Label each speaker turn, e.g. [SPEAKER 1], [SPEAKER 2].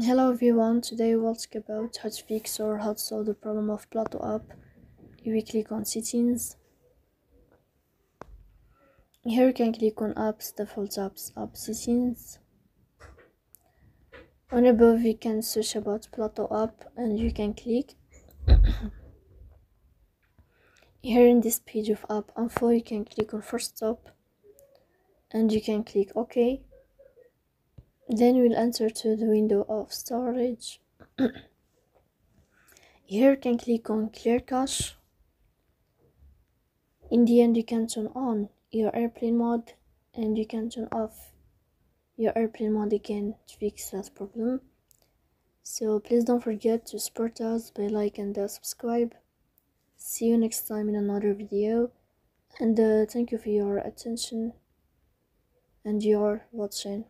[SPEAKER 1] Hello everyone, today we'll talk about how to fix or how to solve the problem of Plato app. If we click on settings, here you can click on apps, default apps, app settings. On above you can search about Plato app and you can click. here in this page of app info you can click on force stop and you can click OK then we'll enter to the window of storage. Here you can click on clear cache. In the end you can turn on your airplane mode and you can turn off your airplane mode again to fix that problem. So please don't forget to support us by like and uh, subscribe. See you next time in another video. And uh, thank you for your attention and your watching